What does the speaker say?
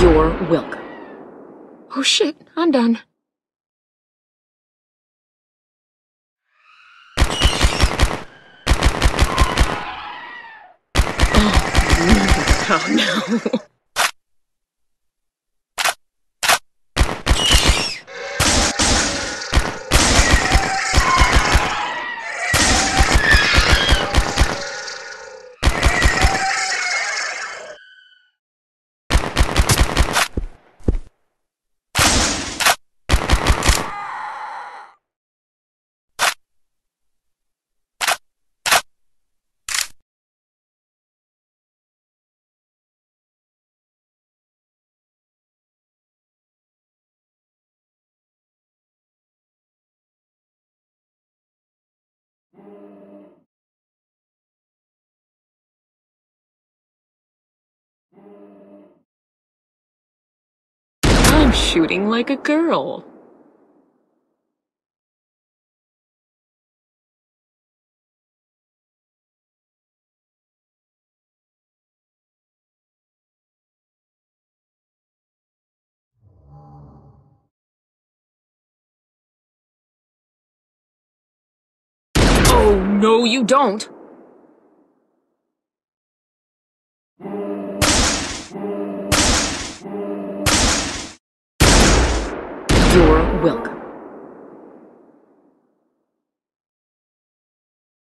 You're Wilk. Oh shit, I'm done. Oh, no. Oh, no. I'm shooting like a girl. Oh, no, you don't. You're Wilk.